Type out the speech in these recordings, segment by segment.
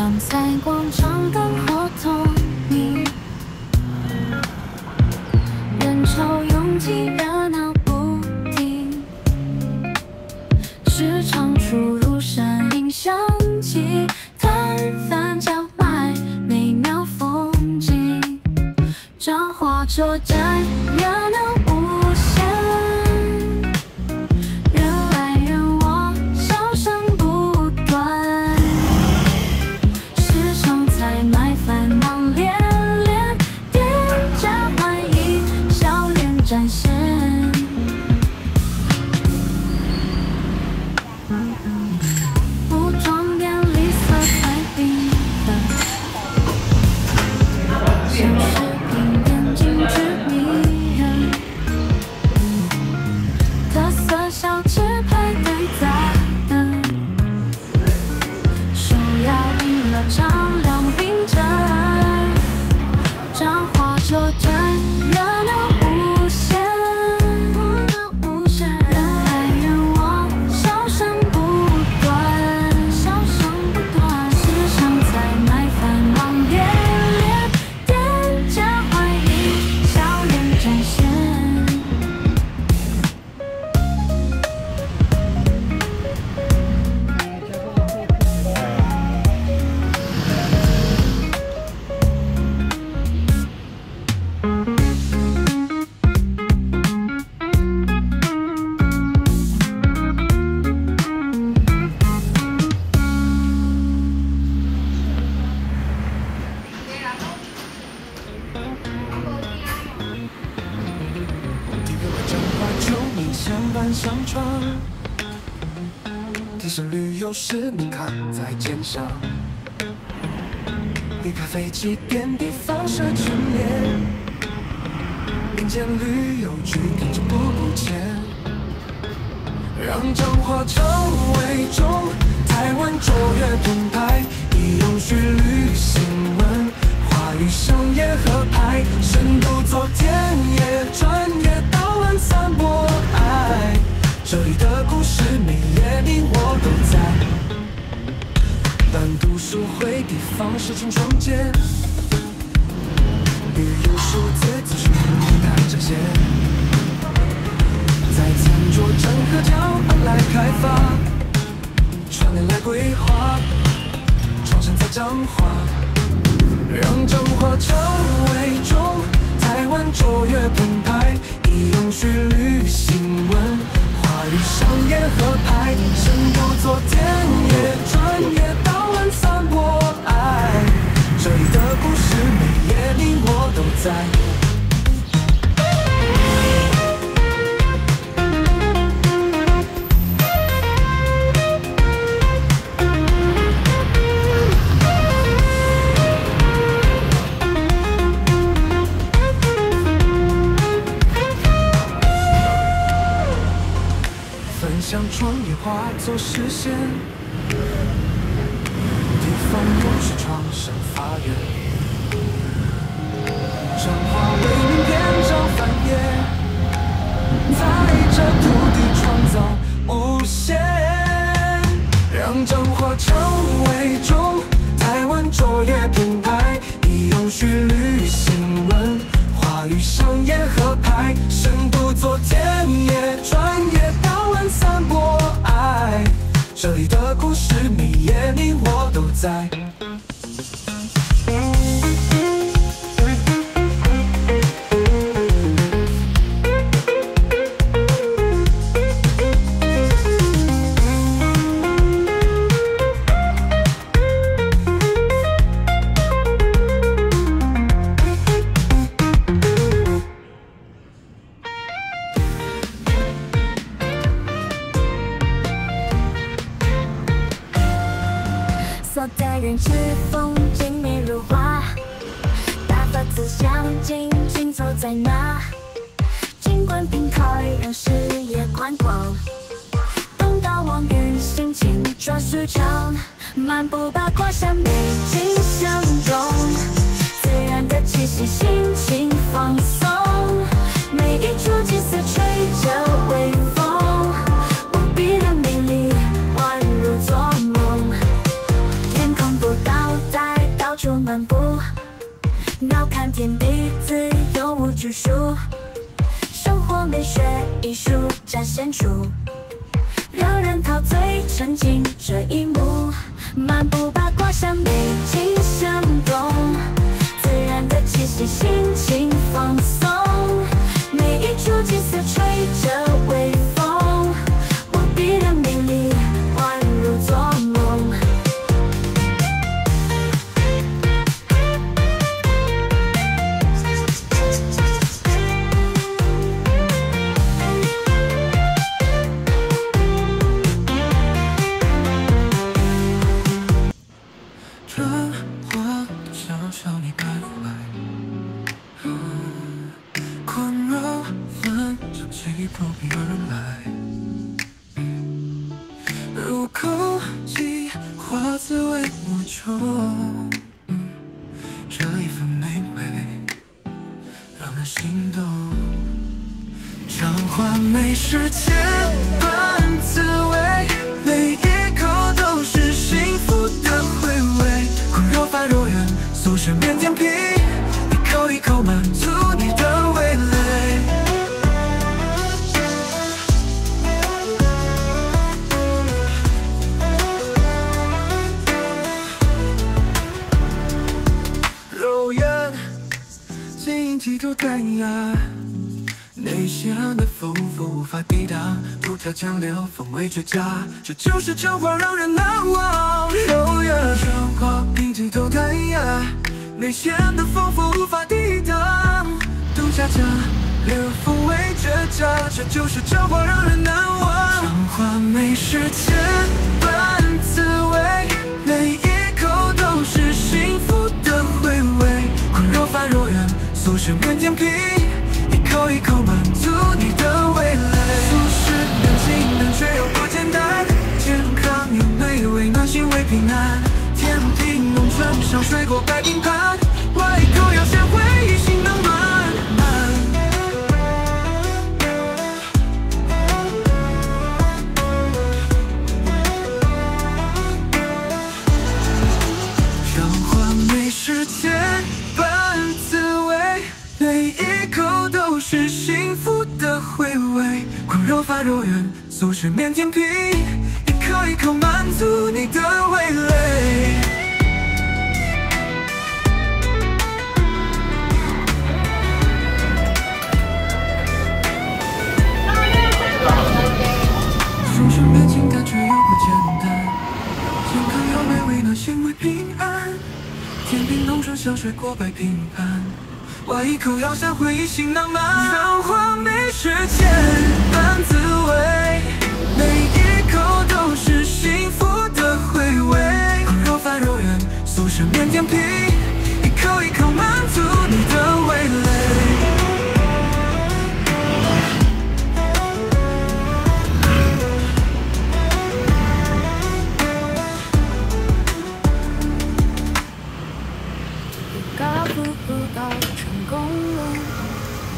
站在广场灯火通明，人潮拥挤，热闹不停。市场出入声音响起，摊贩叫卖美妙风景。彰化车站 나 升旅游使命卡在肩上，离开飞机遍地放射群联，民间旅游局跟着步步前，让彰化成为中台湾卓越品牌，以永续旅行文华语商业合拍，深度做田野，专业导览散播爱，这里的单读书会地方事情创建，旅游数字资讯平台展现，在餐桌整合交换来开发，串联来规划，创新在彰化。让彰化成为中台湾卓越品牌，以永续旅行文化与商业合拍，深度做天在。分享创意化作实现，地方有序创生发源，彰化为民篇章繁衍，在这土地创造无限，让彰化成为中台湾卓越品牌，以永续旅行文华语商业合拍，深度做田野，专业导览散播爱，这里的故事每页你我都在。在那。尽管平台，让视野宽广。东到望远，心情转舒畅，漫步八卦山，美景相融，自然的气息，心情放松。每一处景色吹着微风，无比的美丽，宛如做梦。天空步道处漫步，鸟瞰天地，自由无拘束。生活美学艺术展现出，让人陶醉沉浸这一幕。漫步八卦向美景相动，自然的气息，心情放松。每一处景色吹着微风，独特酱料风味绝佳，这就是彰化让人难忘。肉圆彰化平剔透淡雅，内馅的丰富无法抵挡，独家酱料风味绝佳，这就是彰化让人难忘。彰化美食千般滋味，每一口都是幸福的回味。宽肉饭肉圆，素食面甜品。一口一口满足你的。却又不简单，健康又美味，暖心为平安。天平农村上水果摆平盘，宽肉饭肉圆，素食面甜品，一口一口满足你的味蕾。素食面清淡却又不简单，健康又美味，暖心为平安。甜品浓醇香水果摆平盘，挖一口咬下回忆心浪漫。彰化美食品，一口一口满足你的味蕾。高步步到成功路，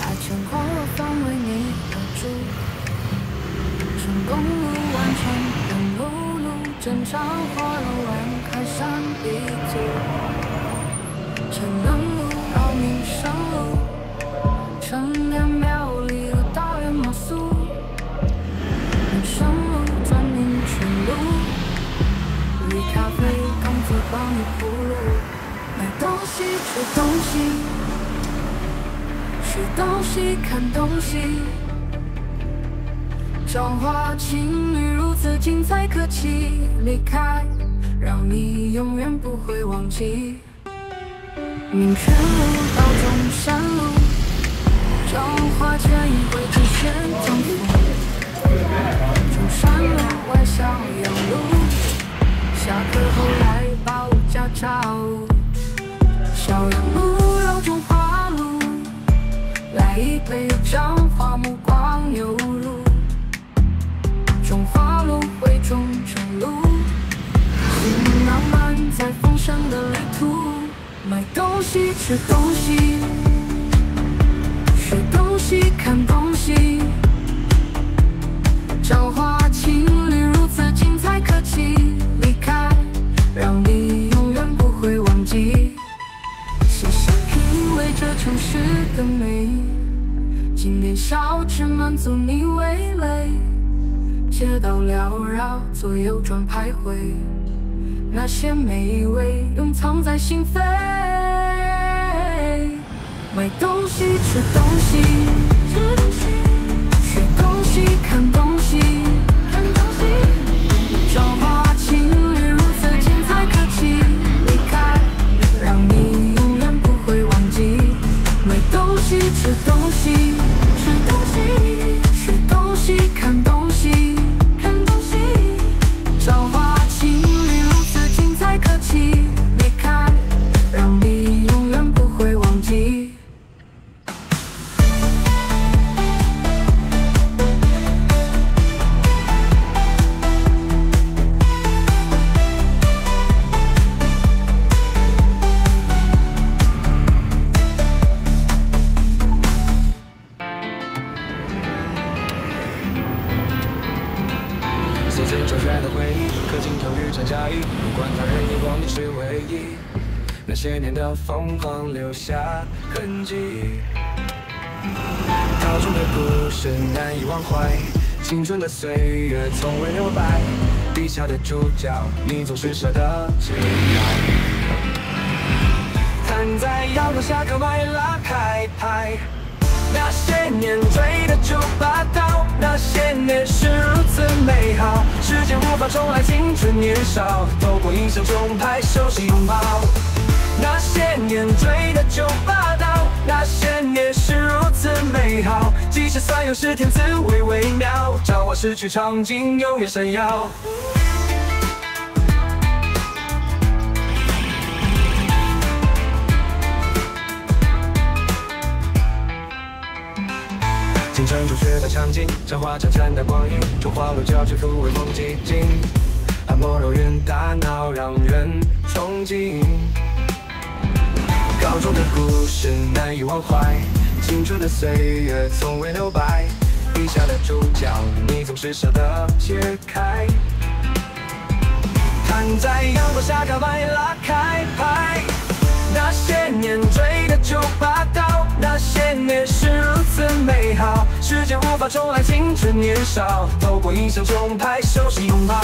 大千火方为你而筑。成功路完成人路路，正常花楼湾开山鼻祖。城南路绕民生路，城南庙里的大院马宿。民生路转民权路，绿咖啡刚子帮你铺路。买东西，吃东西，吃东西，看东西。彰化情侣如此精彩可期，离开让你永远不会忘记。民权路到中山路，彰化建议会极限江风。中山路外小洋路，下课后来报家照。小洋路到中华路，来一杯彰化吃东西、吃东西、看东西，朝花情侣如此精彩。可期离开，让你永远不会忘记。细细品味这城市的美，青年小吃满足你味蕾，街道缭绕，左右转徘徊，那些美味永藏在心扉。西，吃东西，随着周旋的回忆，可镜头遇上假意，不管他人眼光，你是唯一。那些年的疯狂留下痕迹，高中的故事难以忘怀，青春的岁月从未留白，笔下的主角你总是舍得解开。摊在阳光下，格外拉开拍。那些年无法重来，青春年少，透过印象中拍手是拥抱。那些年追的就霸道，那些年是如此美好，即使算有时天，滋味微妙，掌握失去场景，永远闪耀。青春初雪的场景，沾花潺潺的光影，中花落交织，抚慰梦寂静。按摩柔韧大脑，让人憧憬。高中的故事难以忘怀，青春的岁月从未留白，笔下的主角你总是舍得解开。躺在阳光下，卡板也拉开拍。那些年追此美好，时间无法重来，青春年少，透过印象中拍手心拥抱。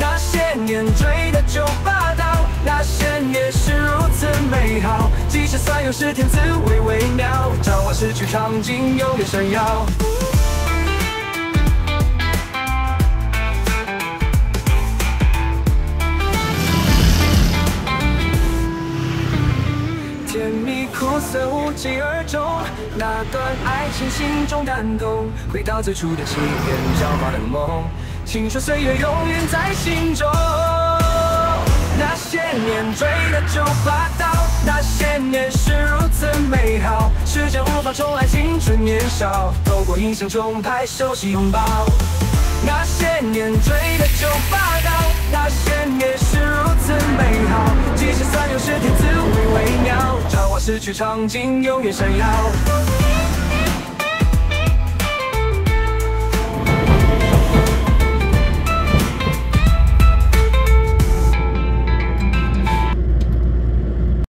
那些年追的就霸道，那些年是如此美好，即使算有时天，滋味微妙，掌握失去场景，永远闪耀。那段爱情心中感动，回到最初的起点，浇花的梦，青春岁月永远在心中。那些年追的九把刀，那些年是如此美好，时间无法重来，青春年少，透过印象中拍手心拥抱。那些年追的九把刀，那些年是如此美好，即使酸有时甜，滋味微妙，朝花失去场景，永远闪耀。